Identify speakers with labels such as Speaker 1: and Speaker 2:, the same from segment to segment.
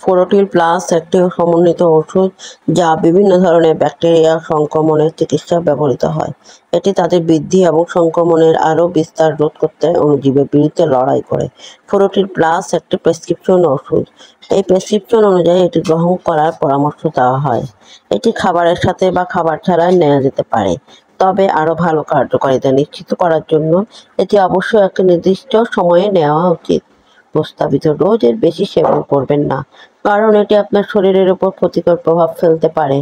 Speaker 1: ফোরোটিল plus একটি সমন্বিত ওষুধ যা বিভিন্ন ধরনের ব্যাকটেরিয়া সংক্রমণের চিকিৎসা ব্যবহৃত হয়। এটি তাদের বৃদ্ধি এবং সংক্রমণের আরও বিস্তার রোধ করতে অণুজীবের বিরুদ্ধে লড়াই করে। ফোরোটিল প্লাস একটি প্রেসক্রিপশন ওষুধ। এই প্রেসক্রিপশন অনুযায়ী এটি গ্রহণ করার পরামর্শ দেওয়া হয়। এটি খাবারের সাথে বা খাবার ছাড়াই নেওয়া যেতে পারে, তবে আরও ভালো কার্যকারিতা নিশ্চিত করার জন্য এটি অবশ্যই একটি নির্দিষ্ট সময়ে নেওয়া উচিত। প্রস্তাবিত ডোজের বেশি সেবন করবেন না, কারণ এটি আপনার শরীরের উপর ক্ষতিকর প্রভাব ফেলতে পারে।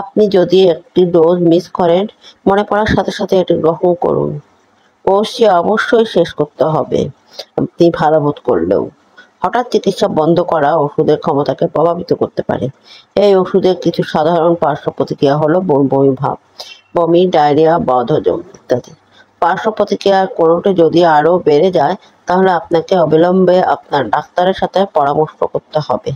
Speaker 1: আপনি যদি একটি ডোজ মিস করেন, মনে পড়ার সাথে সাথে এটি গ্রহণ করুন। কোর্সটি অবশ্যই শেষ করতে হবে। আপনি ভালো বোধ করলেও হঠাৎ চিকিৎসা বন্ধ করা ওষুধের ক্ষমতাকে প্রভাবিত করতে পারে। এই ওষুধের কিছু সাধারণ পার্শ্ব প্রতিক্রিয়া হলো বমি ভাব, বমি, ডায়রিয়া, বদহজম ইত্যাদি। পার্শ্ব প্রতিক্রিয়ার কোনোটি যদি আরও বেড়ে যায় তাহলে আপনাকে অবিলম্বে আপনার ডাক্তারের সাথে পরামর্শ করতে হবে।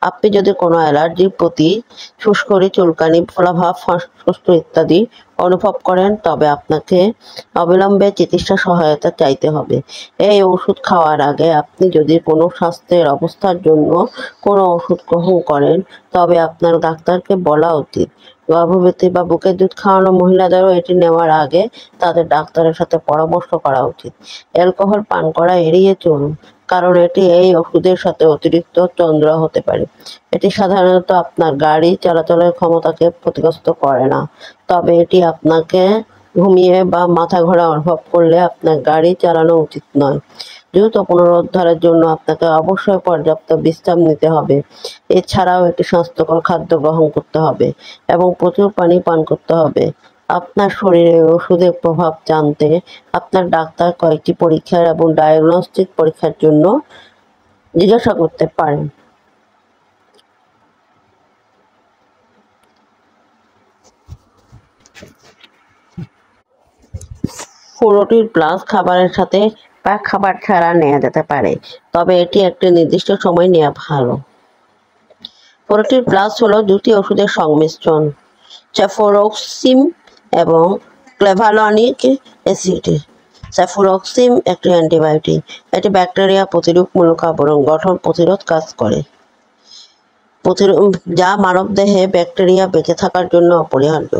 Speaker 1: আপনি যদি কোনো অ্যালার্জির প্রতি শুষ্করি চুলকানি, ফোলাভাব শ্বাসকষ্ট ইত্যাদি অনুভব করেন, তবে আপনাকে অবিলম্বে চিকিৎসা সহায়তা চাইতে হবে। এই ওষুধ খাওয়ার আগে আপনি যদি কোনো স্বাস্থ্যের অবস্থার জন্য কোনো ওষুধ গ্রহণ করেন, তবে আপনার ডাক্তারকে বলা উচিত। গর্ভবতী বা বুকের দুধ খাওয়ানো মহিলাদেরও এটি নেওয়ার আগে তাদের ডাক্তারের সাথে পরামর্শ করা উচিত। অ্যালকোহল পান করা এড়িয়ে চলুন, কারণ এটি এই ওষুধের সাথে অতিরিক্ত চন্দ্র হতে পারে। এটি সাধারণত আপনার গাড়ি চলাচলের ক্ষমতাকে ক্ষতিগ্রস্ত করে না, তবে এটি আপনাকে ঘুমিয়ে বা মাথা ঘোরা অনুভব করলে আপনার গাড়ি চালানো উচিত নয়। দ্রুত পুনরুদ্ধারের জন্য আপনাকে অবশ্যই পর্যাপ্ত বিশ্রাম নিতে হবে। এছাড়াও একটি স্বাস্থ্যকর খাদ্য গ্রহণ করতে হবে এবং প্রচুর পানি পান করতে হবে। আপনার শরীরে ওষুধের প্রভাব জানতে আপনার ডাক্তার কয়েকটি পরীক্ষার এবং ডায়াগনস্টিক পরীক্ষার জন্য জিজ্ঞাসা করতে পারেন। ফোরোটিন প্লাস খাবারের সাথে বা খাবার ছাড়া নেওয়া যেতে পারে, তবে এটি একটি নির্দিষ্ট সময় নেওয়া ভালো। ফোরোটিন প্লাস হলো দুটি ওষুধের সংমিশ্রণ, চ্যাফোরক্সিম এবং ক্লেভালনিক অ্যাসিড স্যাফুরক্সিম একটি অ্যান্টিবায়োটিক এটি ব্যাকটেরিয়া প্রতিরোধমূলক আবরণ গঠন প্রতিরোধ কাজ করে। যা মানবদেহে ব্যাকটেরিয়া বেঁচে থাকার জন্য অপরিহার্য।